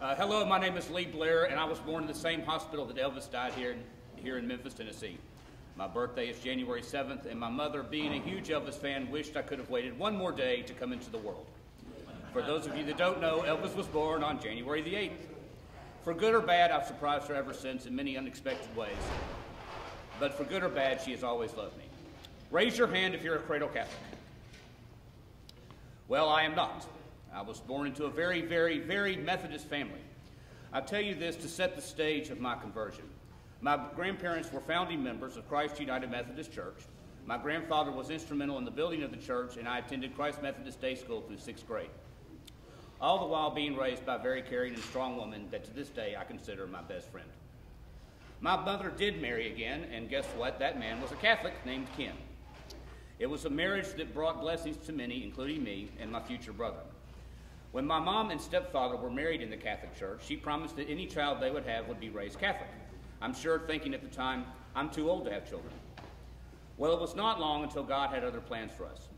Uh, hello, my name is Lee Blair, and I was born in the same hospital that Elvis died here in, here in Memphis, Tennessee. My birthday is January 7th, and my mother, being a huge Elvis fan, wished I could have waited one more day to come into the world. For those of you that don't know, Elvis was born on January the 8th. For good or bad, I've surprised her ever since in many unexpected ways. But for good or bad, she has always loved me. Raise your hand if you're a cradle Catholic. Well, I am not. I was born into a very, very, very Methodist family. I tell you this to set the stage of my conversion. My grandparents were founding members of Christ United Methodist Church. My grandfather was instrumental in the building of the church, and I attended Christ Methodist Day School through sixth grade. All the while being raised by a very caring and strong woman that to this day I consider my best friend. My mother did marry again, and guess what? That man was a Catholic named Ken. It was a marriage that brought blessings to many, including me and my future brother. When my mom and stepfather were married in the Catholic Church, she promised that any child they would have would be raised Catholic. I'm sure thinking at the time, I'm too old to have children. Well, it was not long until God had other plans for us.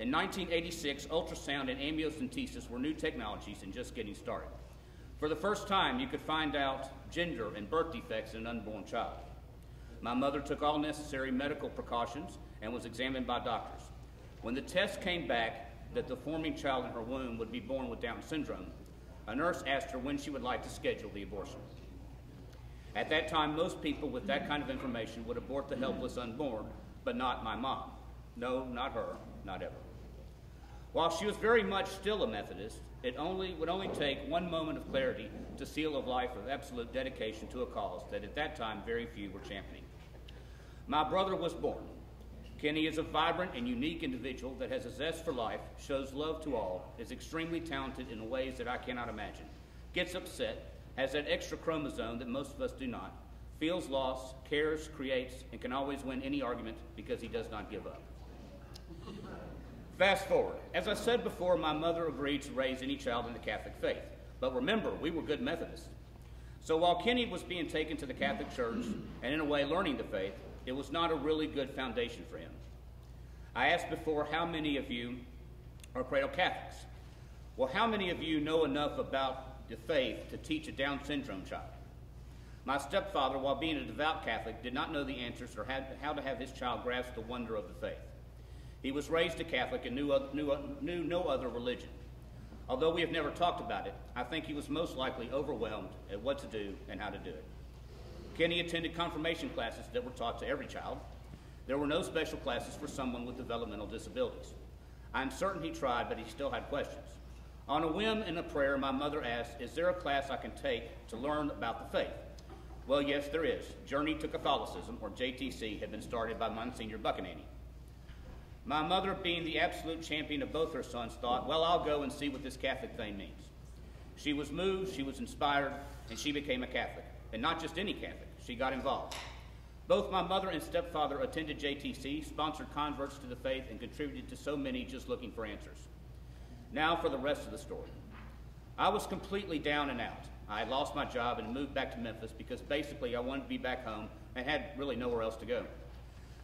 In 1986, ultrasound and amniocentesis were new technologies and just getting started. For the first time, you could find out gender and birth defects in an unborn child. My mother took all necessary medical precautions and was examined by doctors. When the test came back that the forming child in her womb would be born with Down syndrome, a nurse asked her when she would like to schedule the abortion. At that time, most people with that kind of information would abort the helpless unborn, but not my mom. No, not her, not ever. While she was very much still a Methodist, it only would only take one moment of clarity to seal a life of absolute dedication to a cause that at that time very few were championing. My brother was born. Kenny is a vibrant and unique individual that has a zest for life, shows love to all, is extremely talented in ways that I cannot imagine, gets upset, has that extra chromosome that most of us do not, feels lost, cares, creates, and can always win any argument because he does not give up. Fast forward. As I said before, my mother agreed to raise any child in the Catholic faith. But remember, we were good Methodists. So while Kenny was being taken to the Catholic Church and in a way learning the faith, it was not a really good foundation for him. I asked before how many of you are cradle Catholics? Well, how many of you know enough about the faith to teach a Down syndrome child? My stepfather, while being a devout Catholic, did not know the answers or how to have his child grasp the wonder of the faith. He was raised a Catholic and knew, knew, knew no other religion. Although we have never talked about it, I think he was most likely overwhelmed at what to do and how to do it. Kenny attended confirmation classes that were taught to every child. There were no special classes for someone with developmental disabilities. I'm certain he tried, but he still had questions. On a whim and a prayer, my mother asked, Is there a class I can take to learn about the faith? Well, yes, there is. Journey to Catholicism, or JTC, had been started by Monsignor Buckingham. My mother, being the absolute champion of both her sons, thought, well, I'll go and see what this Catholic thing means. She was moved, she was inspired, and she became a Catholic. And not just any Catholic, she got involved. Both my mother and stepfather attended JTC, sponsored converts to the faith, and contributed to so many just looking for answers. Now for the rest of the story. I was completely down and out. I had lost my job and moved back to Memphis because basically I wanted to be back home and had really nowhere else to go.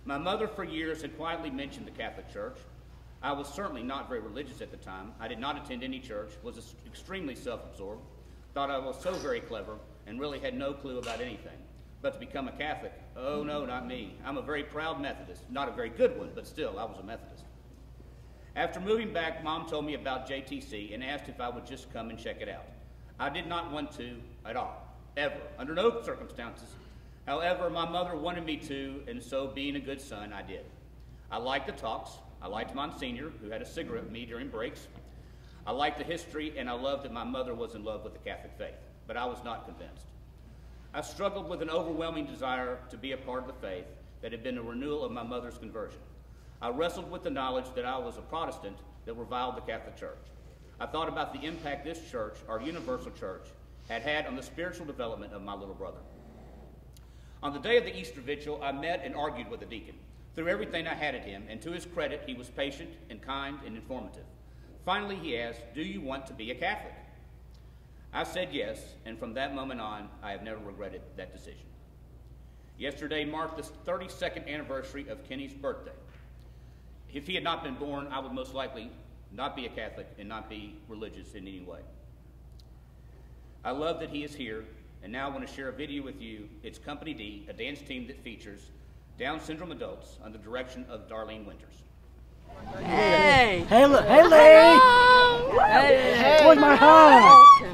My mother, for years, had quietly mentioned the Catholic Church. I was certainly not very religious at the time. I did not attend any church, was extremely self absorbed, thought I was so very clever, and really had no clue about anything. But to become a Catholic, oh no, not me. I'm a very proud Methodist. Not a very good one, but still, I was a Methodist. After moving back, Mom told me about JTC and asked if I would just come and check it out. I did not want to at all, ever, under no circumstances. However, my mother wanted me to, and so being a good son, I did. I liked the talks. I liked Monsignor, who had a cigarette with me during breaks. I liked the history, and I loved that my mother was in love with the Catholic faith, but I was not convinced. I struggled with an overwhelming desire to be a part of the faith that had been a renewal of my mother's conversion. I wrestled with the knowledge that I was a Protestant that reviled the Catholic Church. I thought about the impact this church, our universal church, had had on the spiritual development of my little brother. On the day of the Easter Vigil, I met and argued with the deacon. Threw everything I had at him, and to his credit, he was patient and kind and informative. Finally, he asked, Do you want to be a Catholic? I said yes, and from that moment on, I have never regretted that decision. Yesterday marked the 32nd anniversary of Kenny's birthday. If he had not been born, I would most likely not be a Catholic and not be religious in any way. I love that he is here, and now I want to share a video with you. It's Company D, a dance team that features Down syndrome adults under the direction of Darlene Winters. Hey! Hey, look, hey, Lee! Hey! Where's my hug? Give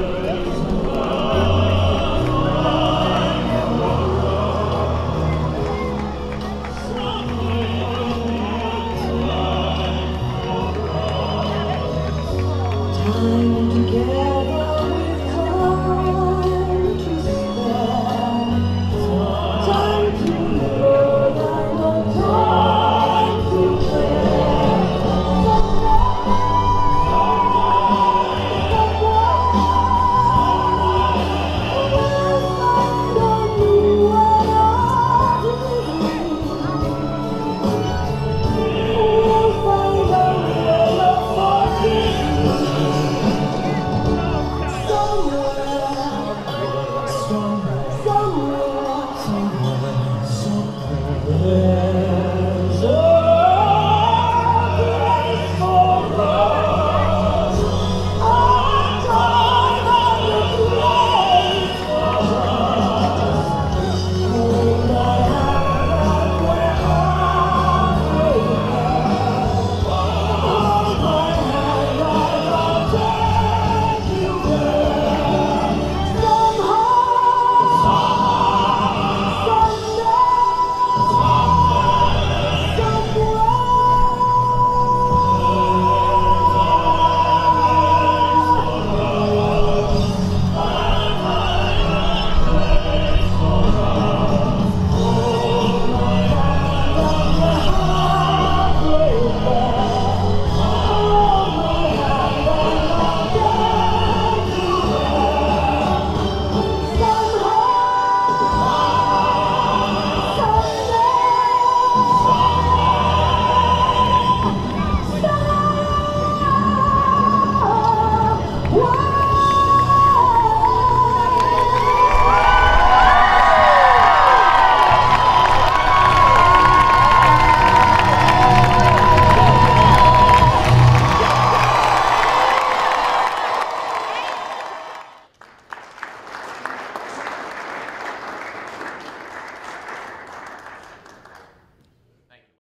together with her.